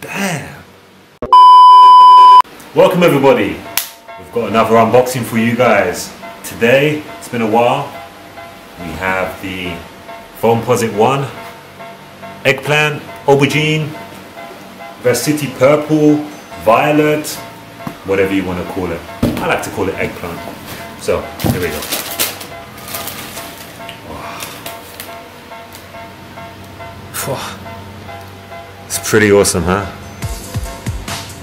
Damn. Welcome everybody. We've got another unboxing for you guys. Today, it's been a while. We have the Foamposite 1, Eggplant, Aubergine, Varsity Purple, Violet, whatever you want to call it. I like to call it Eggplant. So, here we go. Oh pretty awesome, huh?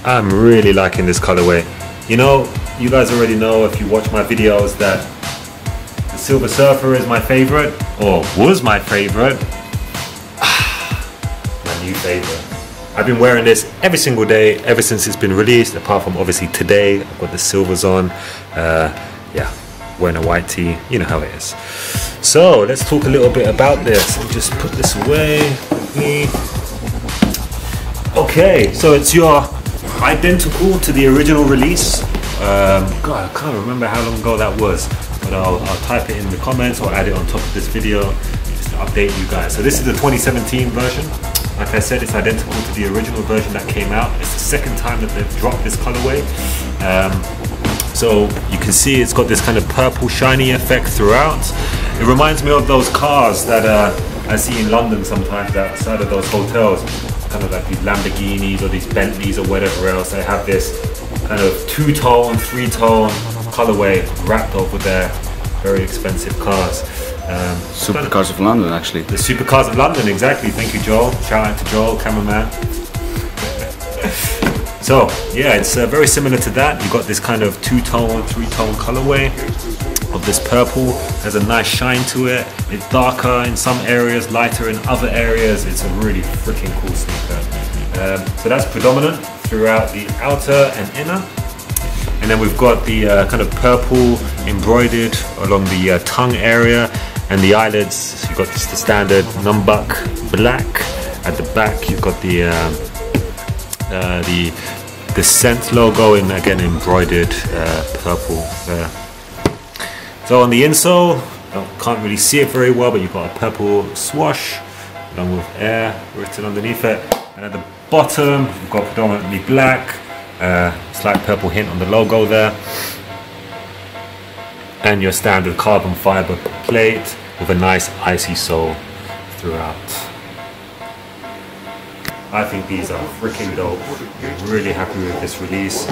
I'm really liking this colorway. You know, you guys already know if you watch my videos that the Silver Surfer is my favorite, or was my favorite. my new favorite. I've been wearing this every single day ever since it's been released, apart from obviously today. I've got the silvers on. Uh, yeah, wearing a white tee. You know how it is. So let's talk a little bit about this. Just put this away me. Okay, so it's your identical to the original release. Um, God, I can't remember how long ago that was, but I'll, I'll type it in the comments or add it on top of this video just to update you guys. So this is the 2017 version. Like I said, it's identical to the original version that came out. It's the second time that they've dropped this colorway. Um, so you can see it's got this kind of purple shiny effect throughout. It reminds me of those cars that uh, I see in London sometimes outside of those hotels. Kind of like these Lamborghinis or these Bentleys or whatever else. They have this kind of two-tone, three-tone colorway wrapped over their very expensive cars. Um, Supercars of London, actually. the supercars of London, exactly. Thank you, Joel. Shout out to Joel, cameraman. So, yeah, it's uh, very similar to that. You've got this kind of two-tone, three-tone colorway of this purple. Has a nice shine to it. It's darker in some areas, lighter in other areas. It's a really freaking cool sneaker. Um, so that's predominant throughout the outer and inner. And then we've got the uh, kind of purple embroidered along the uh, tongue area and the eyelets. So you've got just the standard nubuck black. At the back, you've got the um, uh, the the cent logo in again embroidered uh, purple there. So on the insole, I can't really see it very well, but you've got a purple swash along with air written underneath it. And at the bottom, you've got predominantly black, uh, slight purple hint on the logo there. And your standard carbon fiber plate with a nice icy sole throughout. I think these are freaking dope. I'm really happy with this release.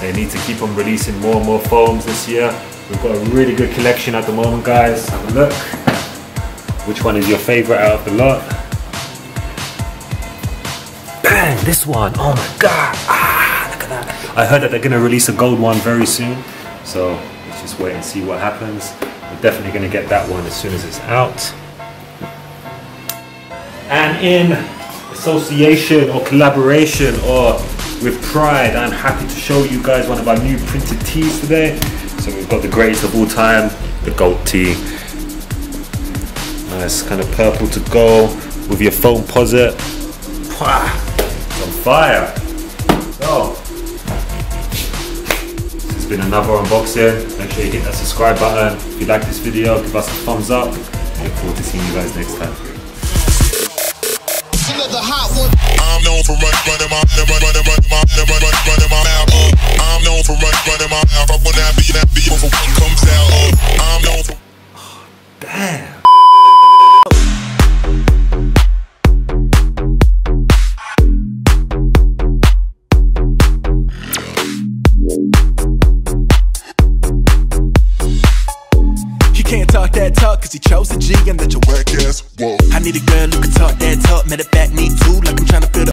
They need to keep on releasing more and more foams this year. We've got a really good collection at the moment, guys. Have a look. Which one is your favorite out of the lot? Bang! This one. Oh my god! Ah, look at that. I heard that they're to release a gold one very soon. So let's just wait and see what happens. We're definitely to get that one as soon as it's out. And in association or collaboration or with pride, I'm happy to show you guys one of our new printed tees today. So we've got the greatest of all time, the gold tee. Nice kind of purple to go with your Foamposite. It's on fire. So, this has been another unboxing. Make sure you hit that subscribe button. If you like this video, give us a thumbs up. Look forward to seeing you guys next time. I'm known for run, running my, running, running, running my, running, running, running my mouth. Oh, I'm known for run, running my mouth. I wanna be that be can't talk that talk cause he chose a G and let your work ass. Whoa. I need a girl who can talk that talk. Matter of fact, need two, like I'm trying to fill the